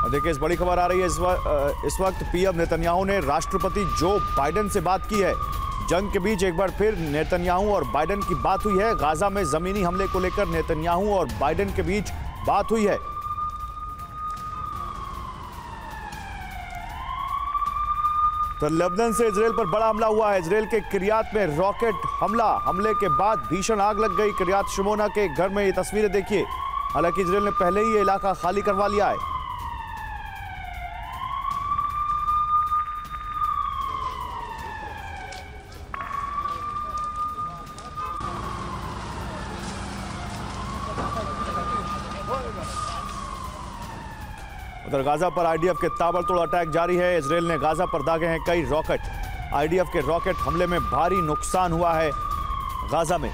देखिए, इस बड़ी खबर आ रही है। इस वक्त इस वक्त पीएम नेतन्याहू ने राष्ट्रपति जो बाइडेन से बात की है, जंग के बीच एक बार फिर नेतन्याहू और बाइडेन की बात हुई है। गाजा में जमीनी हमले को लेकर नेतन्याहू और बाइडेन के बीच बात हुई है। तो लेबनान से इसराइल पर बड़ा हमला हुआ है। इसराइल के किरियात में रॉकेट हमला। हमले के बाद भीषण आग लग गई। किरियात शिमोना के घर में ये तस्वीरें देखिए। हालाँकि इसराइल ने पहले ही ये इलाका खाली करवा लिया है। उधर गाजा पर आईडीएफ के ताबड़तोड़ अटैक जारी है। इसराइल ने गाजा पर दागे हैं कई रॉकेट। आईडीएफ के रॉकेट हमले में भारी नुकसान हुआ है गाजा में।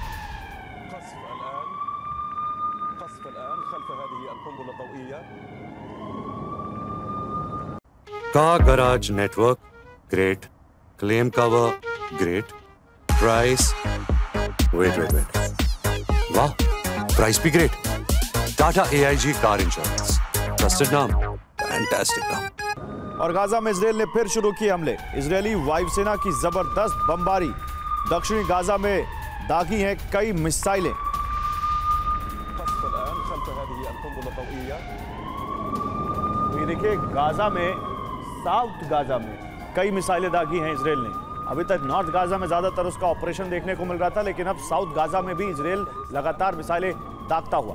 Car garage network, great. Claim cover, great. Price, wait wait wait. वाह, प्राइस भी great. Tata AIG car insurance trusted नाम। फैंटास्टिक और गाजा में इसराइल ने फिर शुरू किए हमले। इसराइली वायुसेना की ज़बरदस्त बमबारी। दक्षिणी गाजा में दागी हैं कई मिसाइलें। तो ये देखिए, गाजा में, साउथ गाजा में कई मिसाइलें दागी हैं इसराइल ने। अभी तक नॉर्थ गाजा में ज़्यादातर उसका ऑपरेशन देखने को मिल रहा था, लेकिन अब साउथ गाजा में भी इसराइल लगातार मिसाइलें दागता हुआ।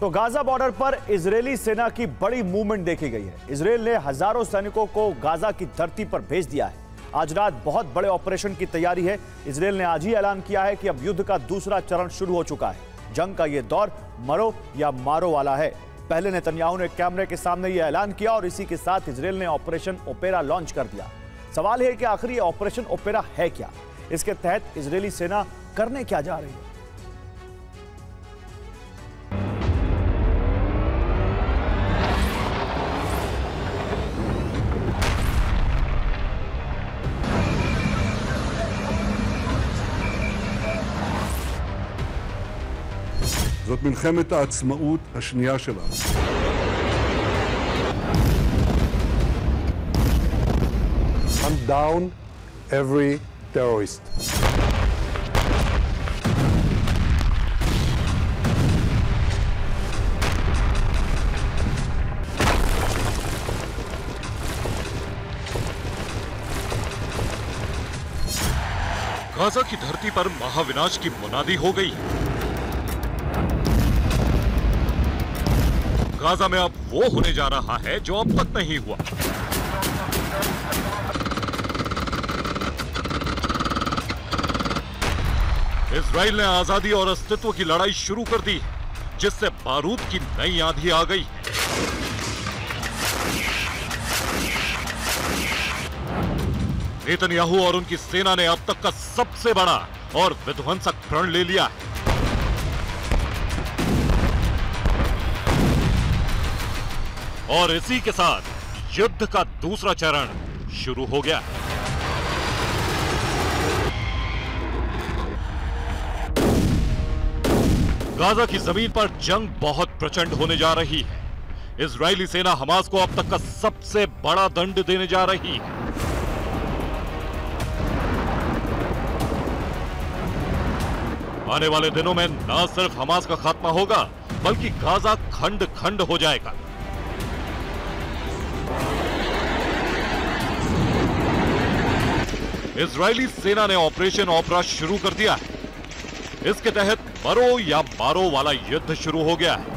तो गाजा बॉर्डर पर इजरायली सेना की बड़ी मूवमेंट देखी गई है इसराइल ने हजारों सैनिकों को गाजा की धरती पर भेज दिया है आज रात बहुत बड़े ऑपरेशन की तैयारी है इसराइल ने आज ही ऐलान किया है कि अब युद्ध का दूसरा चरण शुरू हो चुका है जंग का यह दौर मरो या मारो वाला है पहले नेतन्याहू ने कैमरे के सामने यह ऐलान किया और इसी के साथ इसराइल ने ऑपरेशन ओपेरा लॉन्च कर दिया सवाल है कि आखिर ये ऑपरेशन ओपेरा है क्या इसके तहत इजरायली सेना करने क्या जा रही है זאת מלחמת העצמאות השנייה שלנו. Hunt down every terrorist. Gaza की धरती पर महाविनाश की मुनादी हो गई गाजा में अब वो होने जा रहा है जो अब तक नहीं हुआ इसराइल ने आज़ादी और अस्तित्व की लड़ाई शुरू कर दी, जिससे बारूद की नई आंधी आ गई। नेतन्याहू और उनकी सेना ने अब तक का सबसे बड़ा और विध्वंसक प्रण ले लिया है। और इसी के साथ युद्ध का दूसरा चरण शुरू हो गया। है गाजा की ज़मीन पर जंग बहुत प्रचंड होने जा रही है। इसराइली सेना हमास को अब तक का सबसे बड़ा दंड देने जा रही है। आने वाले दिनों में न सिर्फ़ हमास का खात्मा होगा, बल्कि गाजा खंड खंड हो जाएगा। इसराइली सेना ने ऑपरेशन ऑपरा शुरू कर दिया है। इसके तहत मरो या मारो वाला युद्ध शुरू हो गया है।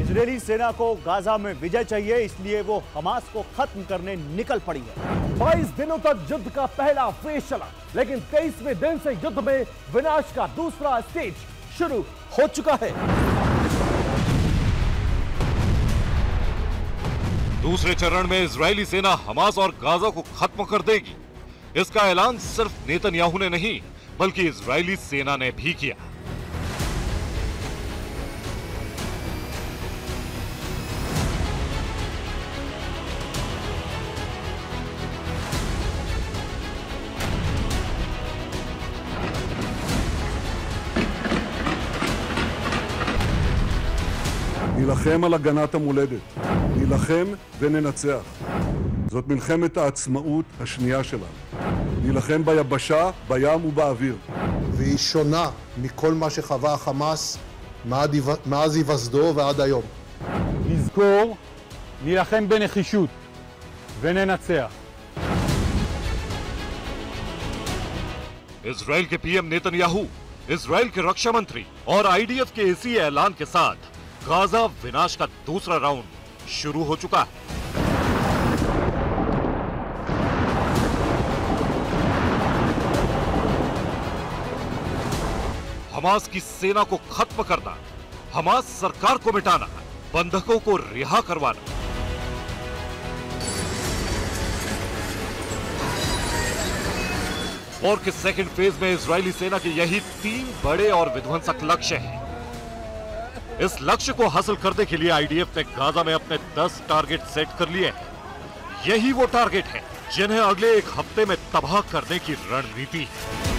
इजरायली सेना को गाजा में विजय चाहिए, इसलिए वो हमास को खत्म करने निकल पड़ी है। 22 दिनों तक युद्ध का पहला फ़ेज़ चला, लेकिन 23वें दिन से युद्ध में विनाश का दूसरा स्टेज शुरू हो चुका है। दूसरे चरण में इजरायली सेना हमास और गाजा को खत्म कर देगी। इसका ऐलान सिर्फ़ नेतन्याहू ने नहीं, बल्कि इजरायली सेना ने भी किया। נילחם על הגנת המולדת. נילחם וננצח. זאת מלחמת העצמאות השנייה שלנו. נילחם ביבשה, בים ובאוויר. והיא שונה מכל מה שחווה החמאס מאז היו- מאז היווסדו ועד היום. נזכור, נילחם בנחישות וננצח. इसराइल के पीएम नेतन्याहू इसराइल के रक्षा मंत्री और आईडीएफ के इसी ऐलान के साथ गाजा विनाश का दूसरा राउंड शुरू हो चुका है। हमास की सेना को खत्म करना, हमास सरकार को मिटाना, बंधकों को रिहा करवाना। और के सेकंड फ़ेज़ में इजरायली सेना के यही तीन बड़े और विध्वंसक लक्ष्य हैं? इस लक्ष्य को हासिल करने के लिए आईडीएफ ने गाजा में अपने 10 टारगेट सेट कर लिए हैं। यही वो टारगेट है जिन्हें अगले एक हफ़्ते में तबाह करने की रणनीति है।